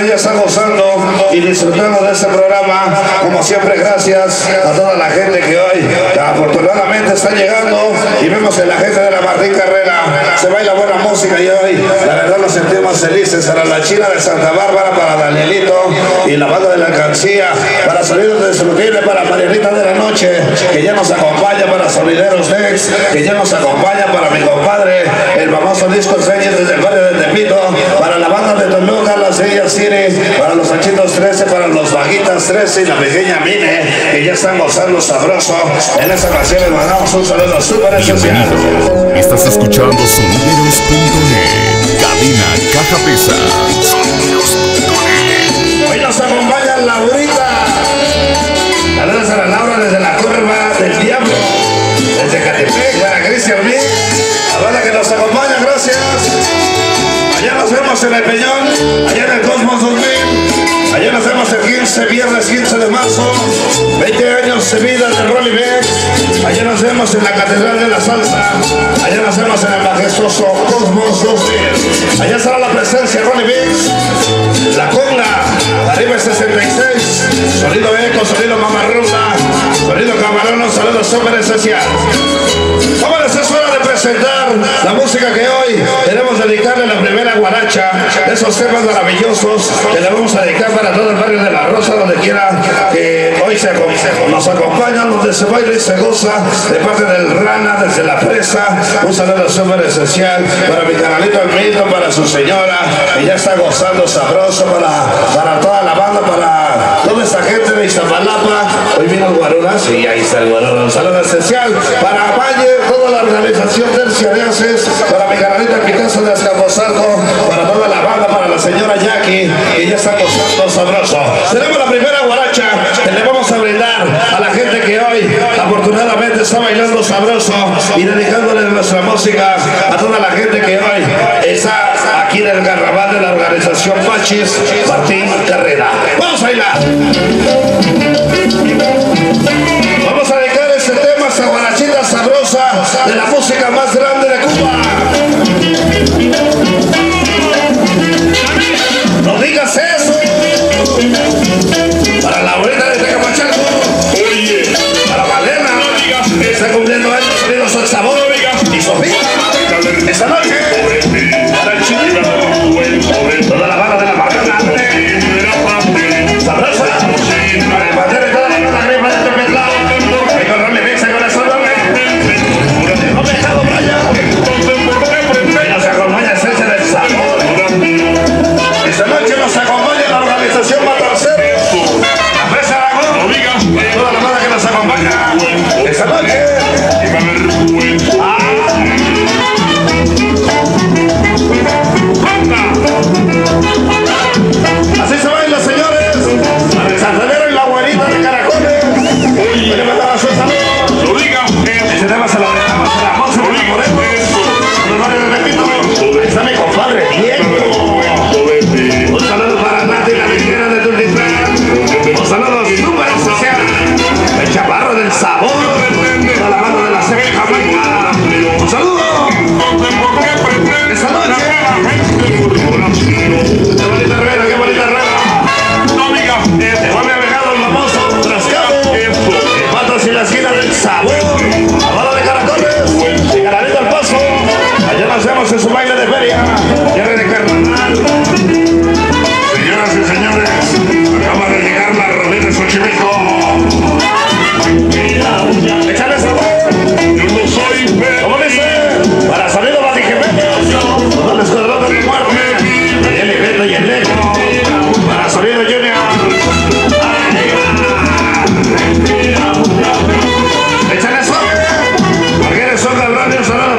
Ella está gozando y disfrutando de este programa. Como siempre, gracias a toda la gente que hoy afortunadamente está llegando y vemos que la gente de la Martín Carrera se baila buena música y hoy la verdad nos sentimos felices para la China de Santa Bárbara, para Danielito y la banda de la alcancía, para Sonidos Destructible, para Marianita de la Noche, que ya nos acompaña, para Solideros Nex, que ya nos acompaña, para mi compadre, el famoso disco Reyes desde el barrio de Tepito, para la banda de Toluca, las para los anchitos 13, para los bajitas 13 y la pequeña Mine, que ya están gozando sabroso. En esta ocasión les mandamos un saludo súper especial. Estás escuchando sonideros.net, cabina caja pesa. Hoy nos acompaña Laurita. Saludos a la Laura desde la curva del diablo, desde Catepec, para Cristian La banda que nos acompaña, en el Peñón, allá en el Cosmos 2000. Allá nos vemos el 15, viernes 15 de marzo. 20 años de vida de Rolly Beck. Allá nos vemos en la Catedral de la Salsa. Allá nos vemos en el majestuoso Cosmos 2000. Allá estará la presencia de Rolly Beck. La Conga, arriba el 66. Sonido Eco, sonido Mamarruna. Sonido Camarón, saludo súper especial. Jóvenes, es hora de presentar la música que hoy queremos dedicarle a la primera guaracha esos temas maravillosos que le vamos a dedicar para todo el barrio de La Rosa, donde quiera que hoy se, nos acompañan, donde se baila y se goza de parte del Rana, desde la presa. Un saludo súper esencial para mi canalito Almito, para su señora, que ya está gozando sabroso, para, para toda la banda, para toda esta gente de Iztapalapa. Hoy sí, ahí está el. Un saludo especial para Valle, toda la organización Terciareaces, para mi canalito Picasso de Azcapotzalco, para toda la banda, para la señora Jackie, que ya está gozando sabroso. Tenemos la primera guaracha que le vamos a brindar a la gente que hoy afortunadamente está bailando sabroso y dedicándole nuestra música a toda la gente que hoy está aquí en el carnaval de la organización Pachis Martín Carrera. Sabor. Y Sofía. Esta noche. las islas del sabor. Dios alaba.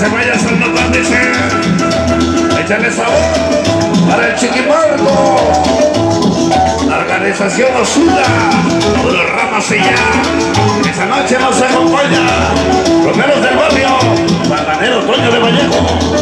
se vaya saltando dice. Échale sabor para el chiquimarco La organización Osuna Los Ramas y ya. Esa noche nos acompaña. Romeros del barrio Bananero Toño de Vallejo.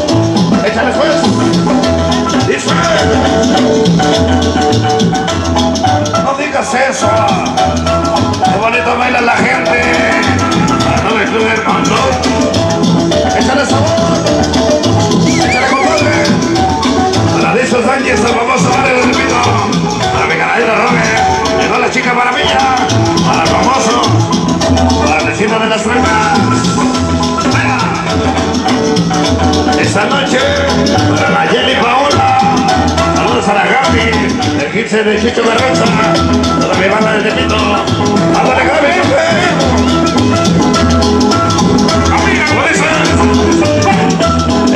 15 de Chicho Barranza, toda mi banda de Tepito, a la cabeza.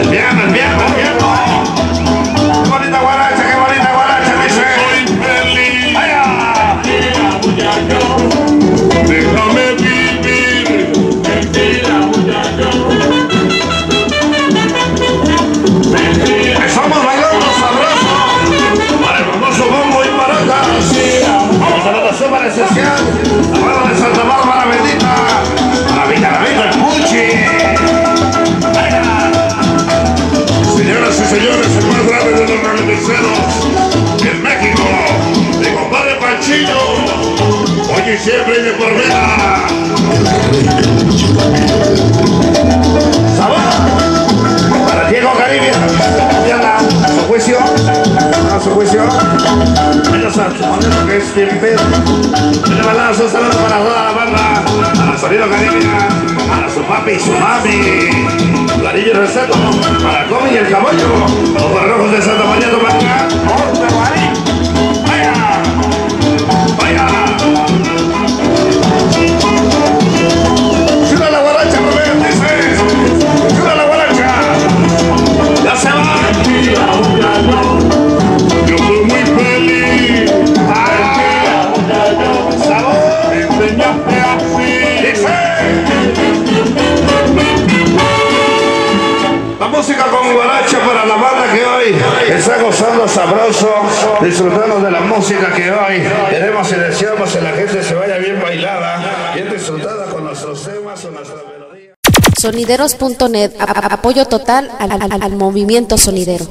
El piano, el piano, el bonita guaracha, qué bonita guaracha, dice. Soy feliz. ¡Allá! siempre de por vida. Sabor para Diego Caribia. Diana, a su juicio, a su juicio. A su que es bien pedo. Un balazo, saludo para toda la. Para Sonido Caribia, para su papi y su mami. Plarillo y receto, para Comi y el caballo. Los rojos de Santa María hoy tenemos selección para que la gente se vaya bien bailada, bien disfrutada con nuestros temas, con nuestras melodías. Sonideros.net, apoyo total al, al, al movimiento sonidero.